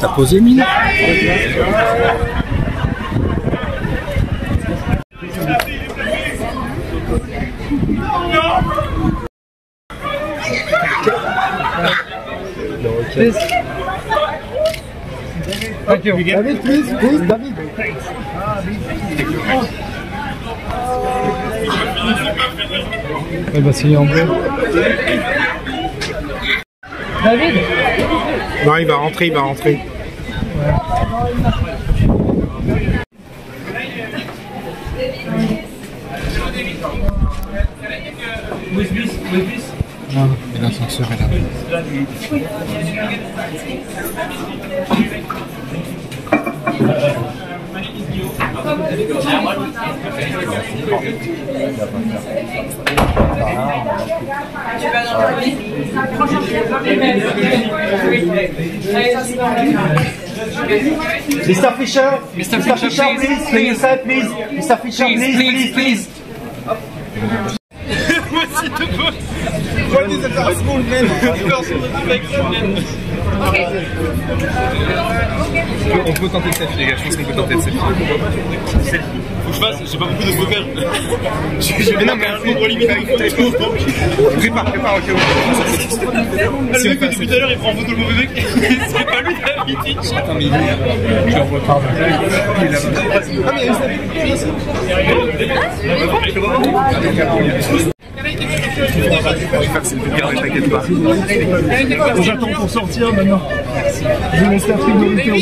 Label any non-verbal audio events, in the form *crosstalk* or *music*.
t'as posé mine. Thank you. David, please, please, David. Elle va signer en bleu. David Non, il va rentrer, il va rentrer. Non, mais l'ascenseur est là. Mr. Fisher, Mr. Fisher, please, say please? Mr. Fisher, please, please, please. On peut tenter le selfie, les gars. Je pense qu'on peut tenter le selfie. Faut que je fasse, j'ai pas beaucoup de faire. *laughs* J'ai Mais non, mais un nombre limité. Prépare, prépare, ok. Le mec depuis tout à l'heure il prend en photo le mauvais mec. *laughs* C'est pas lui d'habitude. Attends, mais il est là. Je le revois pas. Il est là-bas. Ah, mais faire cette garde, t'inquiète pas. J'attends pour sortir maintenant. Je laisse la priorité au.